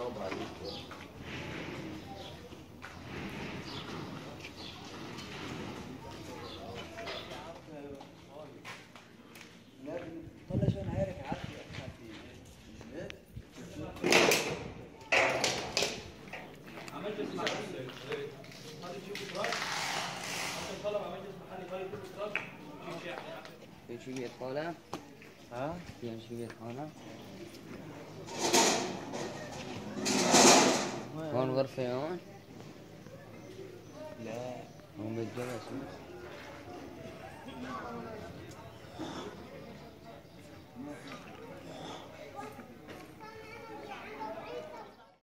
شوف شيء في شوية طالع ها شوية طالع هون غرفة هون لا هون بالجلس